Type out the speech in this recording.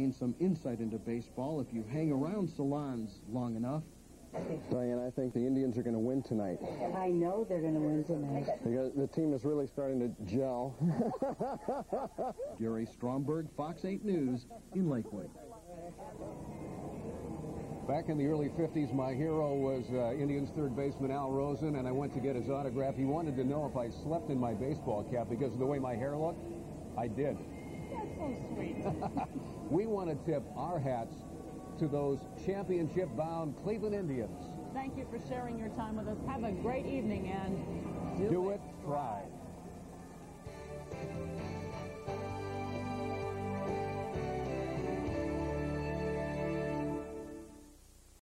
Gain some insight into baseball if you hang around salons long enough. Diane, I think the Indians are going to win tonight. I know they're going to win tonight. Because the team is really starting to gel. Gary Stromberg, Fox 8 News in Lakewood. Back in the early 50s, my hero was uh, Indians third baseman Al Rosen, and I went to get his autograph. He wanted to know if I slept in my baseball cap because of the way my hair looked. I did. So sweet. we want to tip our hats to those championship-bound Cleveland Indians. Thank you for sharing your time with us. Have a great evening and do, do it, it right.